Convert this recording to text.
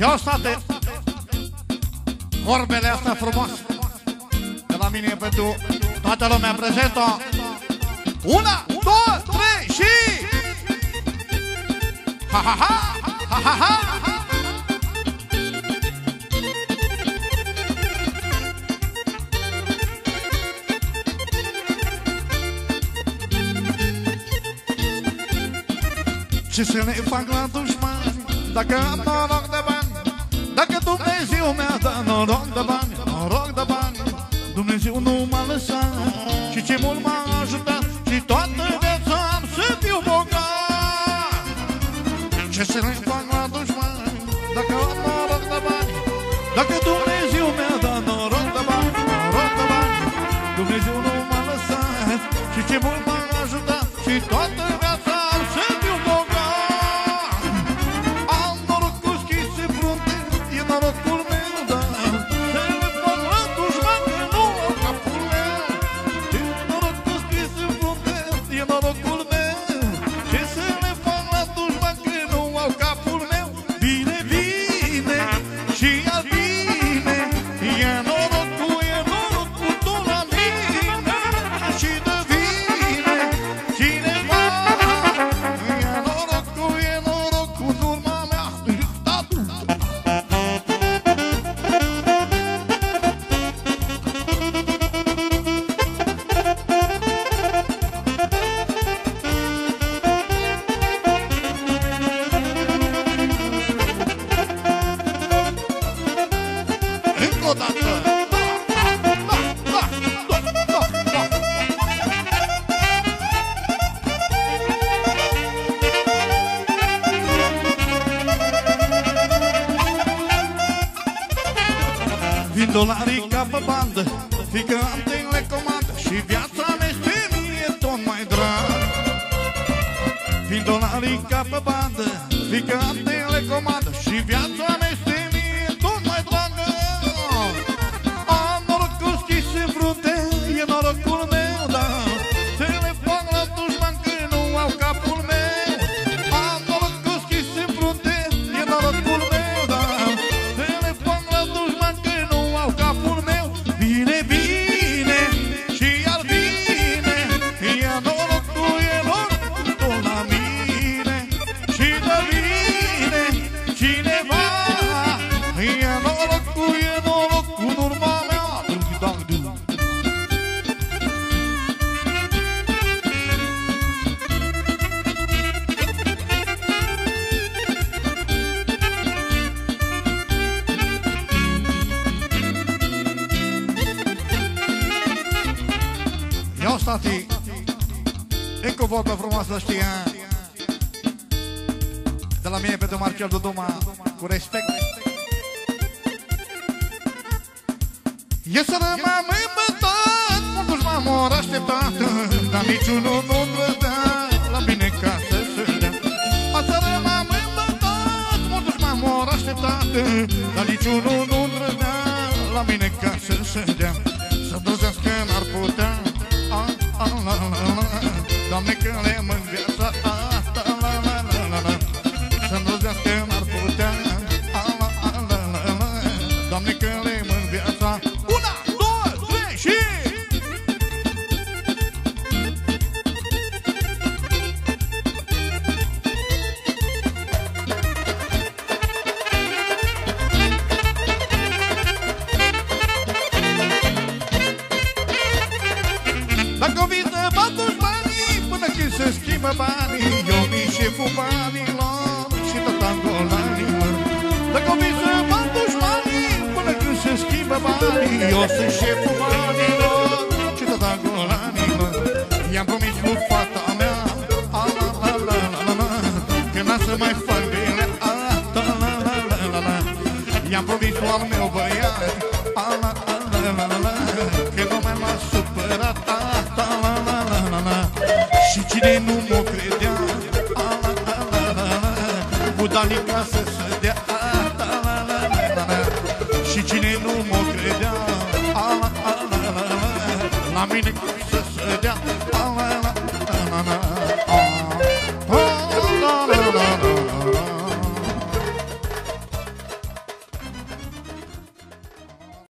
Ia state! Vorbele astea frumoase! De la mine pentru toată lumea prezentă Una, două, trei și Ha ha ha! Ha ha ha Ce să ne fac la dușmani. Dacă am noroc de bani Dacă Dumnezeu mi-a dat noroc de bani Noroc de bani. Dumnezeu nu m-a lăsat. Și ce mult m-a ajutat Și toată viața am să fiu bogat. Ce să ne fac la dușmani Dacă am noroc de bani Dacă Dumnezeu mi-a dat noroc de bani Noroc de bani. Dumnezeu nu m-a lăsat. Și ce mult m-a ajutat Și toată Vin dolarii ca pe bandă Fică am telecomandă Și viața mea este mie tot mai drag. Vin dolarii ca pe bandă Fică am telecomandă Și viața Ia stati Încă o vorbă frumoasă știa De la mine pentru Marcel Duduma Cu respect. E să rămân îmbătat Mulți m-am ori așteptat Dar niciunul nu-mi vădea La bine ca să se dea A să rămân îmbătat Mulți m-am ori așteptat Dar niciunul nu-mi vădea La mine ca să se dea Să dozească n-ar putea a, a, la, la, la. Doamne că le în viața asta la, la, la, la, la. Să-mi dozească n-ar putea a, la, a, la, la, la. Doamne că le în viața Una, două, trei și Dacă o vită batuși banii Până când se schimbă banii Eu mi șeful banilor Și tot angolanilor Dacă o vită batuși banii Până când se schimbă banii Eu sunt șeful banilor Și tot angolanilor I-am promis lui fata mea a, la, la, la, la, la, la, Că n-a să mai fac bine a, la, la, la, la, la, la. I-am promis lui al meu băiat a, la, la, la, la, la, la, Că nu mai m-a supărat a, la, la, la, la, la, la. Și cine nu la, la, la, la, la, Budanica să se dea. a,